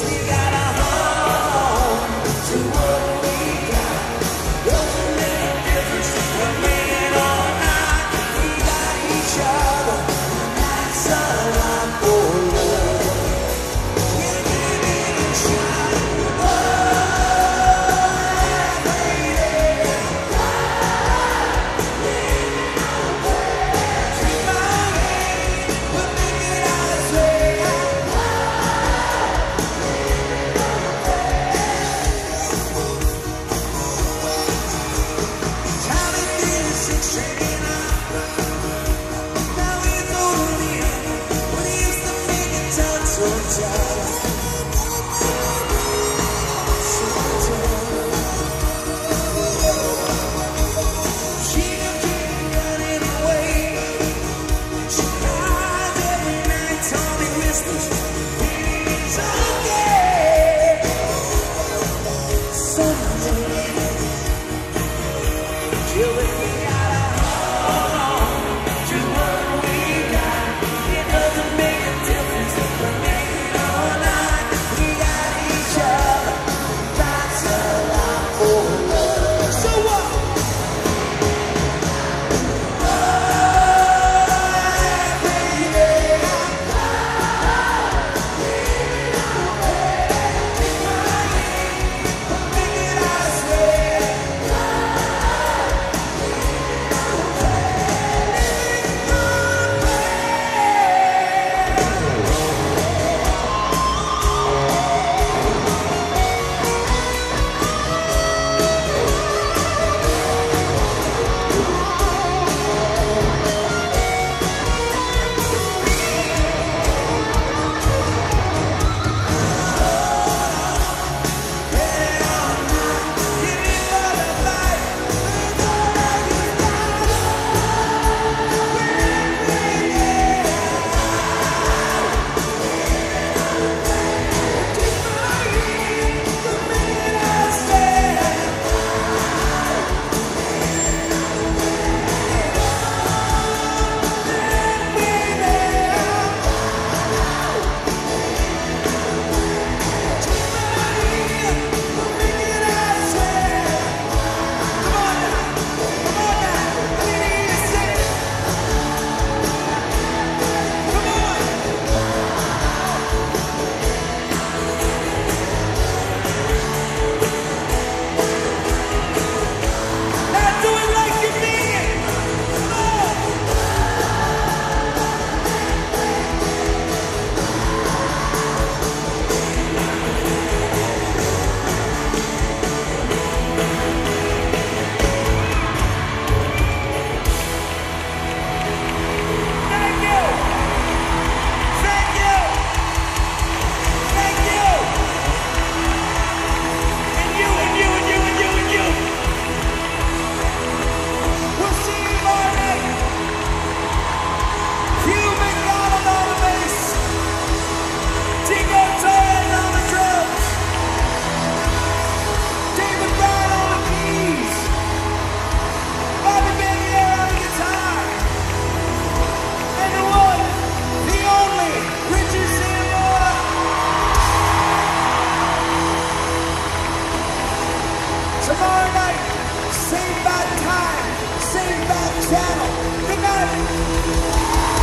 Cause got same bad time, same bad channel. Good night.